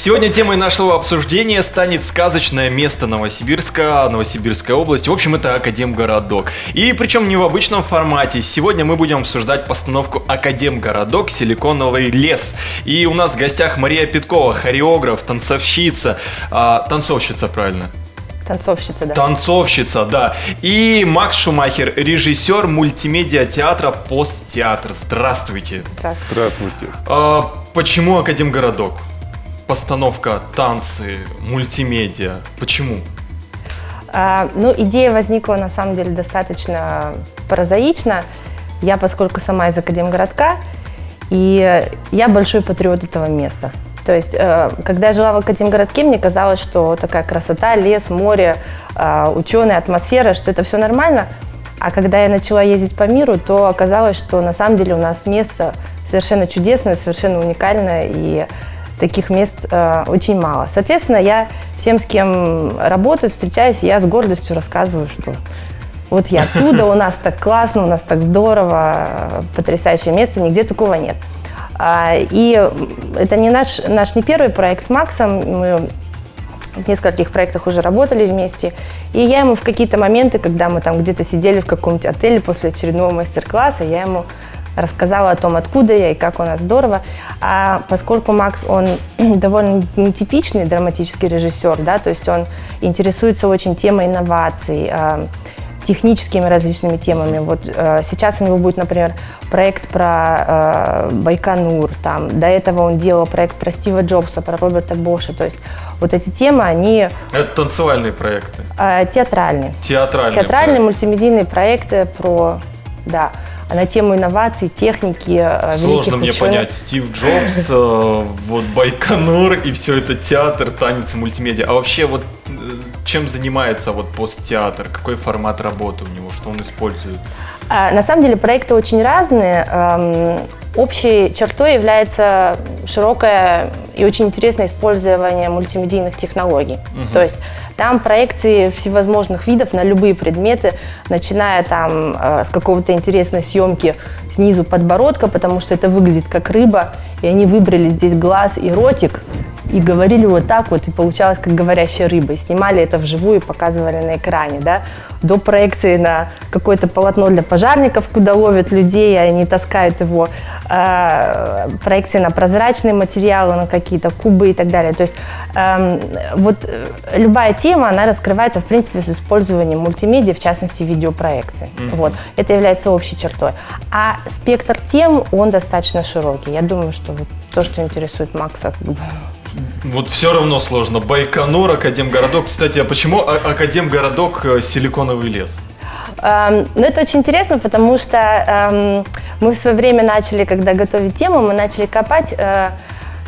Сегодня темой нашего обсуждения станет сказочное место Новосибирска, Новосибирская область. В общем, это Академгородок. И причем не в обычном формате. Сегодня мы будем обсуждать постановку Академгородок Силиконовый лес. И у нас в гостях Мария Петкова, хореограф, танцовщица, а, танцовщица, правильно? Танцовщица, да. Танцовщица, да. И Макс Шумахер, режиссер мультимедиа театра Посттеатр. Здравствуйте. Здравствуйте. Здравствуйте. А, почему Академгородок? Постановка, танцы, мультимедиа. Почему? А, ну, идея возникла на самом деле достаточно прозаично. Я, поскольку сама из Академгородка, и я большой патриот этого места. То есть, э, когда я жила в Академгородке, мне казалось, что такая красота, лес, море, э, ученые, атмосфера, что это все нормально. А когда я начала ездить по миру, то оказалось, что на самом деле у нас место совершенно чудесное, совершенно уникальное, и таких мест э, очень мало. Соответственно, я всем, с кем работаю, встречаюсь, я с гордостью рассказываю, что вот я оттуда, у нас так классно, у нас так здорово, потрясающее место, нигде такого нет. А, и это не наш, наш не первый проект с Максом, мы в нескольких проектах уже работали вместе. И я ему в какие-то моменты, когда мы там где-то сидели в каком-нибудь отеле после очередного мастер-класса, я ему рассказала о том, откуда я и как у нас здорово. А поскольку Макс, он довольно нетипичный драматический режиссер, да, то есть он интересуется очень темой инноваций, а, техническими различными темами. Вот э, сейчас у него будет, например, проект про э, Байконур, там, до этого он делал проект про Стива Джобса, про Роберта Боша, то есть вот эти темы, они... Это танцевальные проекты? Э, театральные. Театральные. Театральные проекты. мультимедийные проекты про, да, на тему инноваций, техники, э, Сложно мне ученых. понять, Стив Джобс, э, вот Байконур и все это театр, танец, мультимедиа. А вообще вот э, чем занимается вот посттеатр? Какой формат работы у него? Что он использует? А, на самом деле проекты очень разные. Эм, общей чертой является широкое и очень интересное использование мультимедийных технологий. Угу. То есть там проекции всевозможных видов на любые предметы, начиная там э, с какого-то интересной съемки снизу подбородка, потому что это выглядит как рыба, и они выбрали здесь глаз и ротик, и говорили вот так вот, и получалось как говорящая рыба. И снимали это вживую и показывали на экране, да, до проекции на какое-то полотно для пожарников, куда ловят людей, и они таскают его, э, проекции на прозрачные материалы, на какие-то кубы и так далее. То есть эм, вот э, вот любая тема, она раскрывается, в принципе, с использованием мультимедиа, в частности, видеопроекции. Mm-hmm. Вот. Это является общей чертой. А спектр тем, он достаточно широкий. Я думаю, что вот то, что интересует Макса, как бы, вот все равно сложно. Байконур, Академгородок. Кстати, а почему Академгородок э, Силиконовый лес? Эм, ну, это очень интересно, потому что эм, мы в свое время начали, когда готовить тему, мы начали копать, э,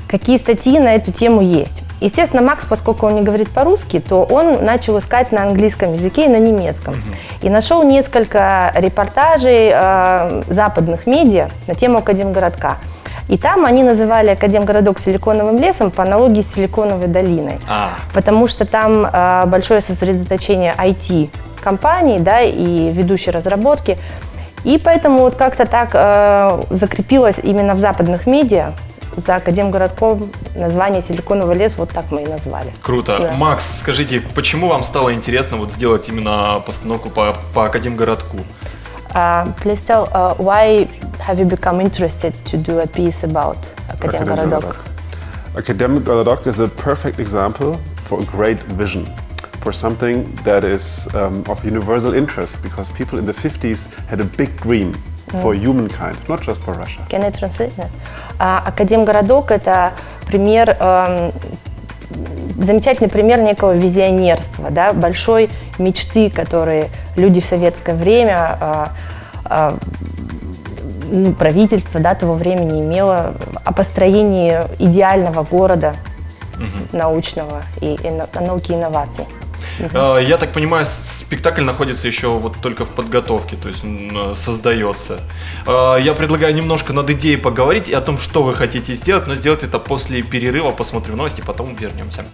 какие статьи на эту тему есть. Естественно, Макс, поскольку он не говорит по-русски, то он начал искать на английском языке и на немецком. И нашел несколько репортажей э, западных медиа на тему Академгородка. И там они называли Академгородок силиконовым лесом по аналогии с Силиконовой долиной. А. Потому что там э, большое сосредоточение IT-компаний да, и ведущей разработки. И поэтому вот как-то так э, закрепилось именно в западных медиа, за Академгородком название «Силиконовый лес» вот так мы и назвали. Круто. Да. Макс, скажите, почему вам стало интересно вот сделать именно постановку по, по Академгородку? Uh, please tell, uh, why have you become interested to do a piece about Akademgorodok? Akademgorodok is a perfect example for a great vision, for something that is um, of universal interest, because people in the 50s had a big dream for humankind, not just for Russia. Can I translate? Uh, Академгородок – это пример um, замечательный пример некого визионерства, да, большой мечты, которые люди в советское время, э, э, ну, правительство да, того времени имело о построении идеального города угу. научного и, и науки и инноваций. Угу. Я так понимаю, спектакль находится еще вот только в подготовке, то есть создается. А, я предлагаю немножко над идеей поговорить и о том, что вы хотите сделать, но сделать это после перерыва, посмотрим новости, потом вернемся.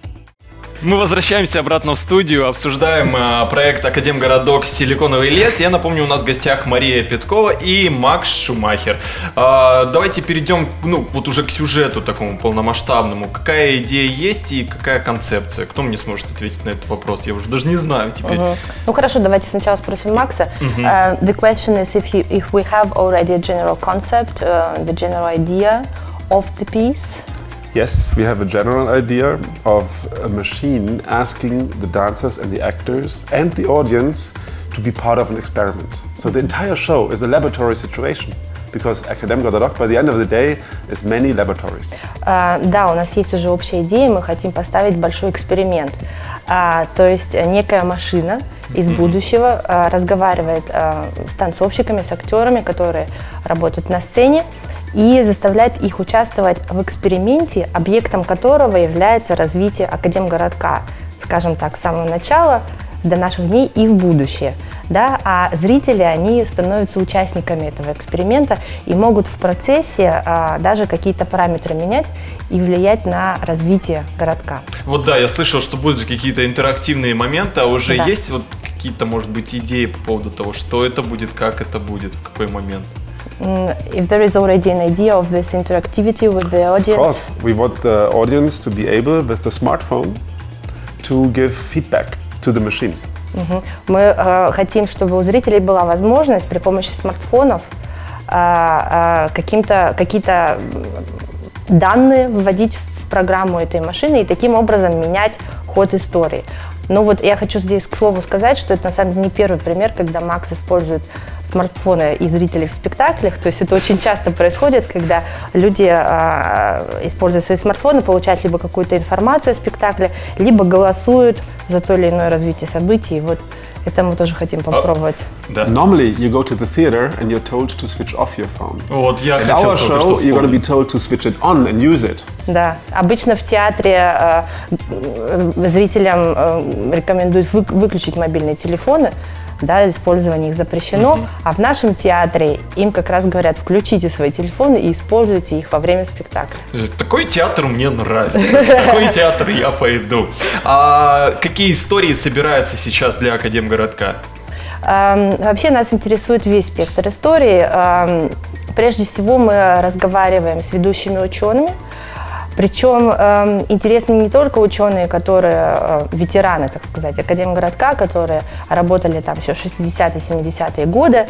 Мы возвращаемся обратно в студию, обсуждаем э, проект Академгородок Силиконовый лес. Я напомню, у нас в гостях Мария Петкова и Макс Шумахер. Э, давайте перейдем, ну, вот уже к сюжету такому полномасштабному. Какая идея есть и какая концепция? Кто мне сможет ответить на этот вопрос? Я уже даже не знаю теперь. Мгм. Ну хорошо, давайте сначала спросим Макса. Uh, the question is if you if we have already a general concept, uh, the general idea of the piece. Yes, we have a general idea of a machine asking the dancers and the actors and the audience to be part of an experiment. So the entire show is a laboratory situation because Academia.org by the end of the day is many laboratories. А, да, у нас есть уже общая идея, мы хотим поставить большой эксперимент. А, то есть э, некая машина из будущего а, разговаривает а, с танцовщиками, с актерами, которые работают на сцене, и заставляет их участвовать в эксперименте, объектом которого является развитие Академгородка, скажем так, с самого начала до наших дней и в будущее. Да? А зрители, они становятся участниками этого эксперимента и могут в процессе а, даже какие-то параметры менять и влиять на развитие городка. Вот да, я слышал, что будут какие-то интерактивные моменты, а уже Да. есть вот какие-то, может быть, идеи по поводу того, что это будет, как это будет, в какой момент? Mm, If there is already an idea of this interactivity with the Of audience, course, we want the audience to be able, with the smartphone, to give feedback to the machine. Мгм. Мы э, хотим, чтобы у зрителей была возможность при помощи смартфонов а, а, каким-то, какие-то данные вводить в программу этой машины и таким образом менять ход истории. Ну вот я хочу здесь, к слову, сказать, что это на самом деле не первый пример, когда Макс использует смартфоны и зрителей в спектаклях. То есть это очень часто происходит, когда люди, а, используя свои смартфоны, получают либо какую-то информацию о спектакле, либо голосуют за то или иное развитие событий. И вот это мы тоже хотим попробовать. Да. Normally, you go to the theater and you're told to switch off your phone. Вот я хотел our show, you're going to be told to switch it on and use it. Да, обычно в театре э, э, зрителям э, рекомендуют вы- выключить мобильные телефоны, да, использование их запрещено, а в нашем театре им как раз говорят, включите свои телефоны и используйте их во время спектакля. Такой театр мне нравится. Такой театр я пойду. А какие истории собираются сейчас для Академгородка? Вообще нас интересует весь спектр истории. Прежде всего мы разговариваем с ведущими учеными, причем эм, интересны не только ученые, которые э, ветераны, так сказать, Академгородка, которые работали там еще 60-е, 70-е годы,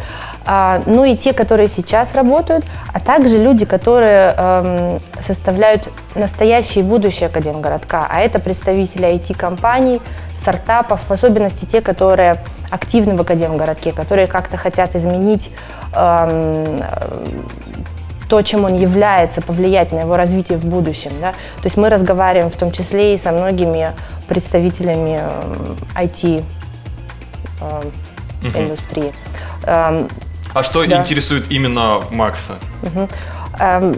а, но и те, которые сейчас работают, а также люди, которые эм, составляют настоящее и будущее Академгородка, а это представители IT-компаний, стартапов, в особенности те, которые активны в Академгородке, которые как-то хотят изменить эм, то, чем он является, повлиять на его развитие в будущем. Да? То есть мы разговариваем в том числе и со многими представителями эм, IT эм, индустрии. Эм, А что Да. интересует именно Макса? Um,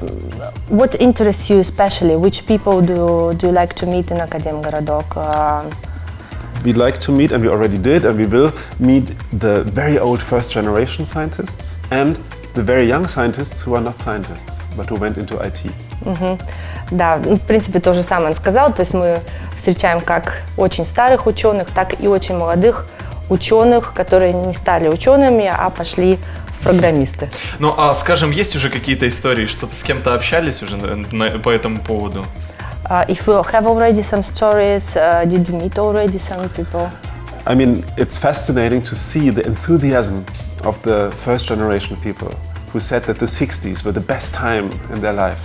what interests you especially? Which people do, do you like to meet in Академгородок? Uh, We'd like to meet, and we already did, and we will meet the very old first generation scientists and the very young scientists who are not scientists, but who went into IT. Да, ну, в принципе, то же самое он сказал. То есть мы встречаем как очень старых ученых, так и очень молодых ученых, которые не стали учеными, а пошли в программисты. Ну, а скажем, есть уже какие-то истории, что-то с кем-то общались уже на- на- по этому поводу? Uh, if you have already some stories, uh, did you meet already some people? I mean, it's fascinating to see the enthusiasm of the first generation people who said that the 60s were the best time in their life.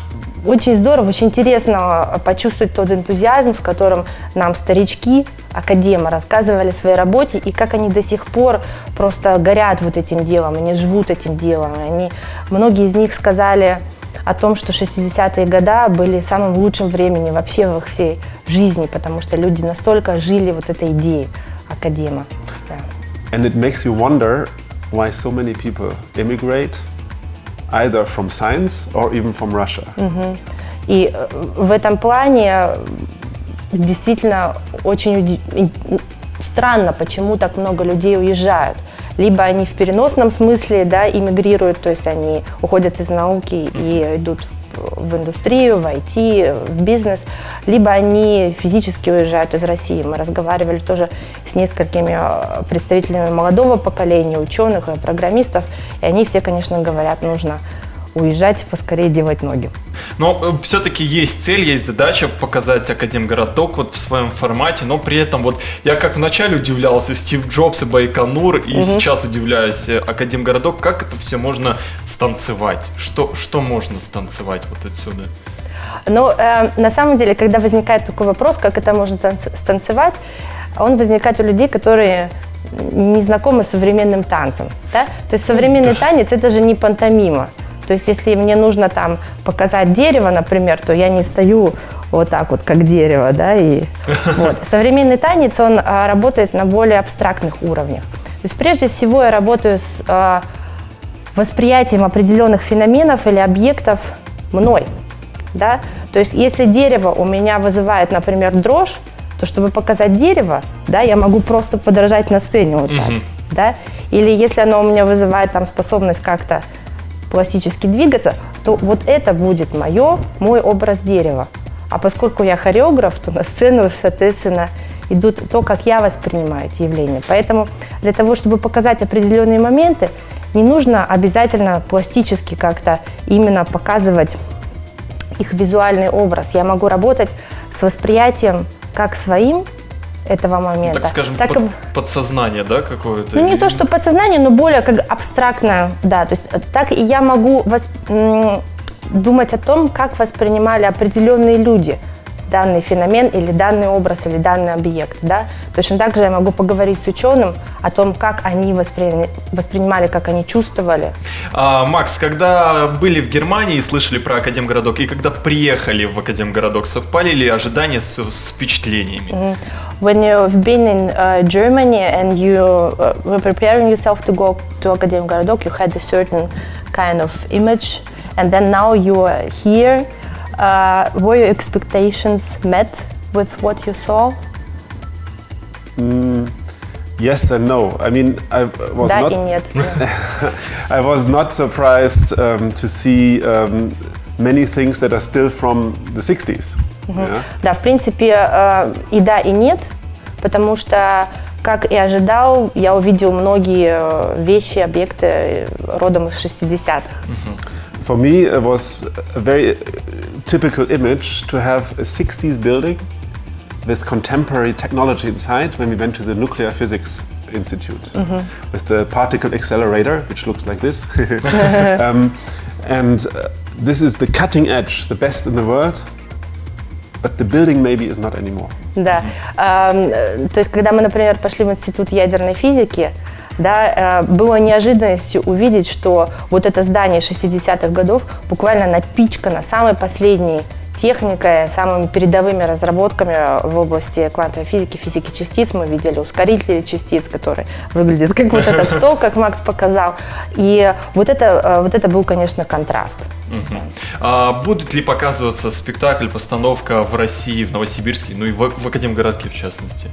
Очень здорово, очень интересно почувствовать тот энтузиазм, с которым нам старички Академа рассказывали о своей работе и как они до сих пор просто горят вот этим делом, они живут этим делом. Они, многие из них сказали о том, что 60-е годы были самым лучшим временем вообще в их всей жизни, потому что люди настолько жили вот этой идеей Академа. Да. And it makes you wonder why so many people immigrate either from science or even from Russia. И э, в этом плане э, действительно очень странно, почему так много людей уезжают. Либо они в переносном смысле да, иммигрируют, то есть они уходят из науки и идут в индустрию, в IT, в бизнес, либо они физически уезжают из России. Мы разговаривали тоже с несколькими э, представителями молодого поколения, ученых, программистов, и они все, конечно, говорят, нужно уезжать, поскорее делать ноги. Но э, все-таки есть цель, есть задача показать Академгородок вот в своем формате, но при этом вот я как вначале удивлялся Стив Джобс и Байконур, и угу. сейчас удивляюсь э, Академгородок, как это все можно станцевать? Что, что можно станцевать вот отсюда? Ну, э, на самом деле, когда возникает такой вопрос, как это можно станцевать, он возникает у людей, которые не знакомы с современным танцем. Да? То есть современный да. танец это же не пантомима. То есть если мне нужно там показать дерево, например, то я не стою вот так вот, как дерево, да, и вот. Современный танец, он а, работает на более абстрактных уровнях. То есть прежде всего я работаю с а, восприятием определенных феноменов или объектов мной, да. То есть если дерево у меня вызывает, например, дрожь, то чтобы показать дерево, да, я могу просто подражать на сцене вот так, mm-hmm. да. Или если оно у меня вызывает там способность как-то пластически двигаться, то вот это будет мое, мой образ дерева. А поскольку я хореограф, то на сцену, соответственно, идут то, как я воспринимаю эти явления. Поэтому для того, чтобы показать определенные моменты, не нужно обязательно пластически как-то именно показывать их визуальный образ. Я могу работать с восприятием как своим, этого момента. Так скажем, так, под, подсознание, да, какое-то? Ну, не то, что подсознание, но более как абстрактное, да. То есть э, так и я могу восп... думать о том, как воспринимали определенные люди – данный феномен или данный образ или данный объект. Да? Точно так же я могу поговорить с ученым о том, как они воспри... воспринимали, как они чувствовали. А, Макс, когда были в Германии и слышали про Академгородок, и когда приехали в Академгородок, совпали ли ожидания с, с впечатлениями? Mm-hmm. When you've been in uh, Germany and you uh, were preparing yourself to go to Академгородок, you had a certain kind of image, and then now you are here – Uh, were your expectations met with what you saw? Mm, yes and no. I mean, I was да not. И нет. I was not surprised um, to see um, many things that are still from the 60s. Угу. Yeah? Да, в принципе, э, и да, и нет, потому что как и ожидал, я увидел многие э, вещи, объекты родом из 60-х. For me, it was a very typical image to have a 60s building with contemporary technology inside when we went to the Nuclear Physics Institute mm -hmm. with the particle accelerator, which looks like this. um, and uh, this is the cutting edge, the best in the world. But the building maybe is not anymore. Да. Mm -hmm. То есть, когда мы, например, пошли в Институт ядерной физики, да, э, было неожиданностью увидеть, что вот это здание 60-х годов буквально напичкано самой последней техникой, самыми передовыми разработками в области квантовой физики, физики частиц. Мы видели ускорители частиц, которые выглядят как вот этот стол, как Макс показал. И вот это, э, вот это был, конечно, контраст. А будет ли показываться спектакль, постановка в России, в Новосибирске, ну и в, в Академгородке в частности?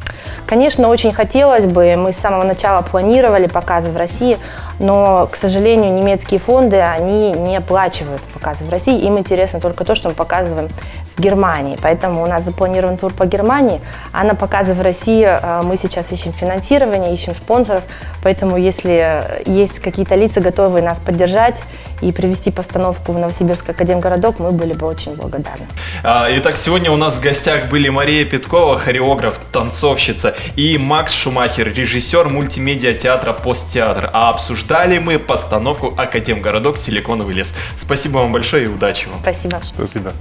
Конечно, очень хотелось бы. Мы с самого начала планировали показы в России, но, к сожалению, немецкие фонды, они не оплачивают показы в России. Им интересно только то, что мы показываем в Германии. Поэтому у нас запланирован тур по Германии, а на показы в России э, мы сейчас ищем финансирование, ищем спонсоров. Поэтому если есть какие-то лица, готовые нас поддержать и привести постановку в Новосибирск Академгородок, мы были бы очень благодарны. А, итак, сегодня у нас в гостях были Мария Петкова, хореограф, танцовщица, и Макс Шумахер, режиссер мультимедиа театра «Посттеатр». А обсуждали мы постановку Академгородок «Силиконовый лес». Спасибо вам большое и удачи вам. Спасибо. Спасибо.